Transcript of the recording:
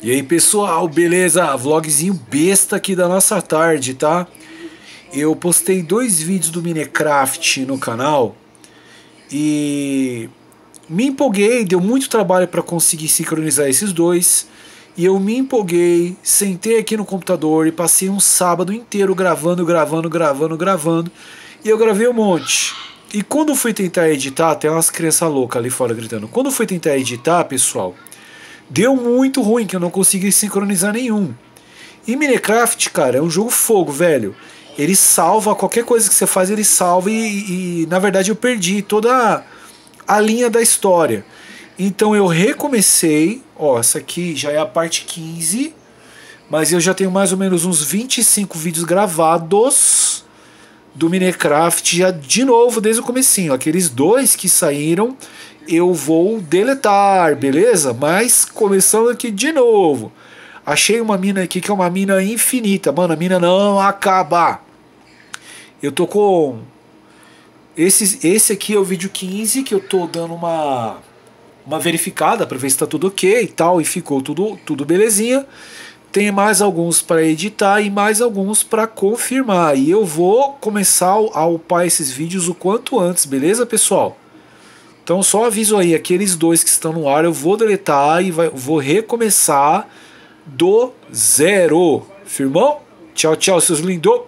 E aí pessoal, beleza? Vlogzinho besta aqui da nossa tarde, tá? Eu postei dois vídeos do Minecraft no canal e me empolguei, deu muito trabalho para conseguir sincronizar esses dois. E eu me empolguei, sentei aqui no computador e passei um sábado inteiro gravando, gravando, gravando, gravando. E eu gravei um monte. E quando fui tentar editar, tem umas crianças loucas ali fora gritando. Quando fui tentar editar, pessoal, deu muito ruim, que eu não consegui sincronizar nenhum. E Minecraft, cara, é um jogo fogo, velho. Ele salva, qualquer coisa que você faz, ele salva e, e na verdade eu perdi toda a, a linha da história. Então eu recomecei, ó, essa aqui já é a parte 15, mas eu já tenho mais ou menos uns 25 vídeos gravados do Minecraft já de novo desde o comecinho. Aqueles dois que saíram eu vou deletar, beleza? Mas começando aqui de novo. Achei uma mina aqui que é uma mina infinita. Mano, a mina não acaba. Eu tô com... Esse, esse aqui é o vídeo 15 que eu tô dando uma, uma verificada para ver se tá tudo ok e tal. E ficou tudo, tudo belezinha. Tem mais alguns para editar e mais alguns para confirmar. E eu vou começar a upar esses vídeos o quanto antes, beleza, pessoal? Então só aviso aí, aqueles dois que estão no ar eu vou deletar e vai, vou recomeçar do zero. Firmão? Tchau, tchau, seus lindos.